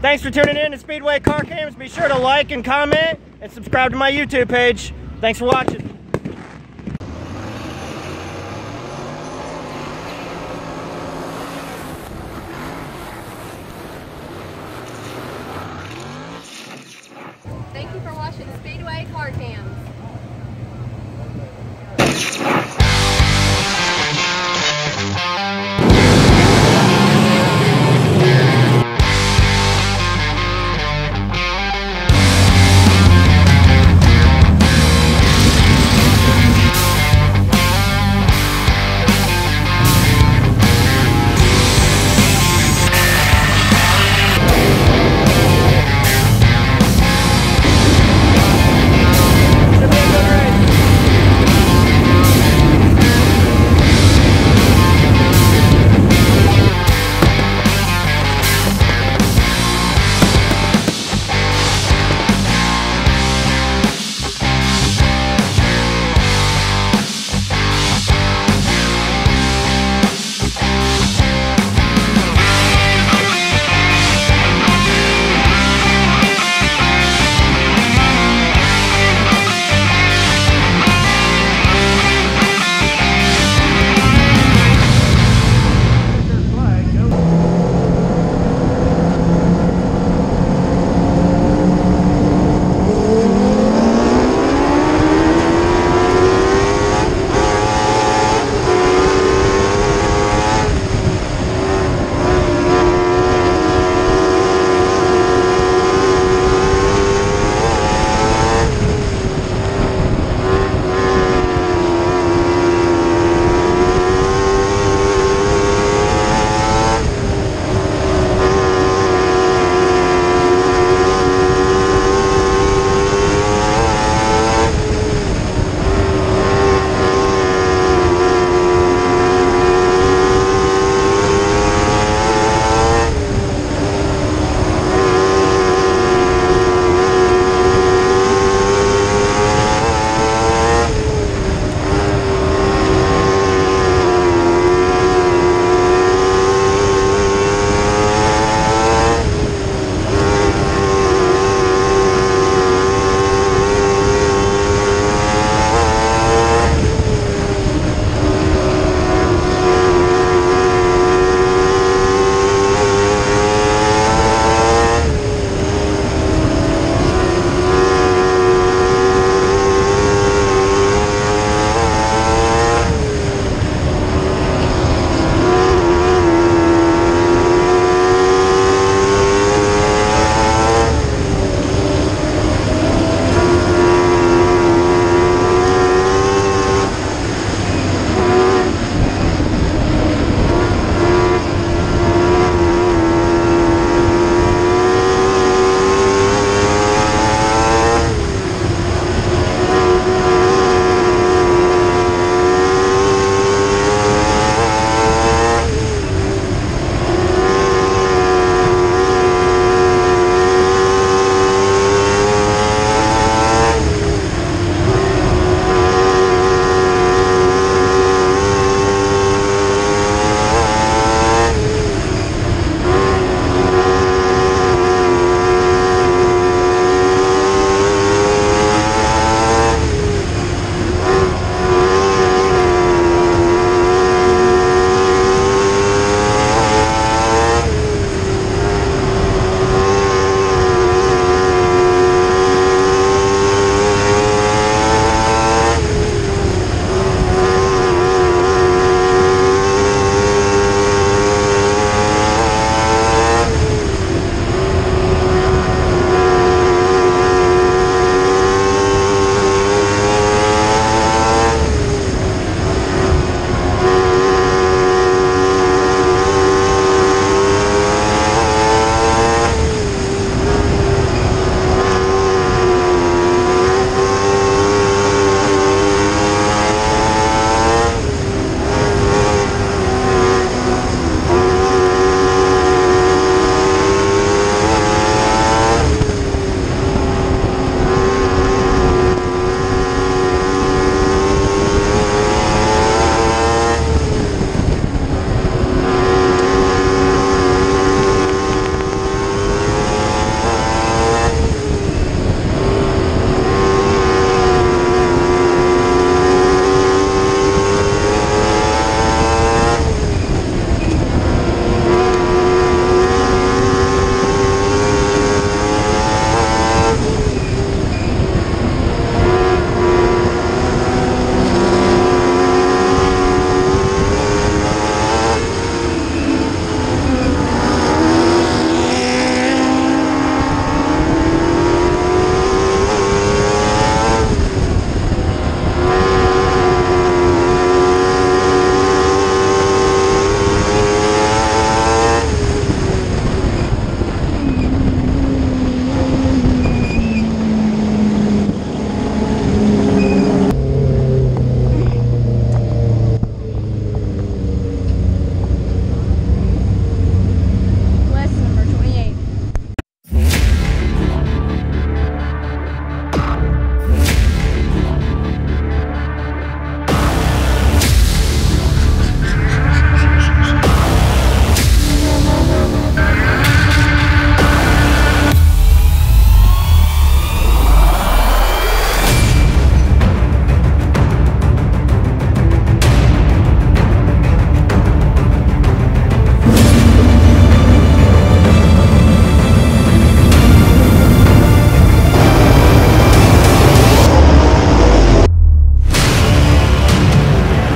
Thanks for tuning in to Speedway Car Cams. Be sure to like and comment and subscribe to my YouTube page. Thanks for watching. Thank you for watching Speedway Car Cams.